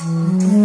嗯。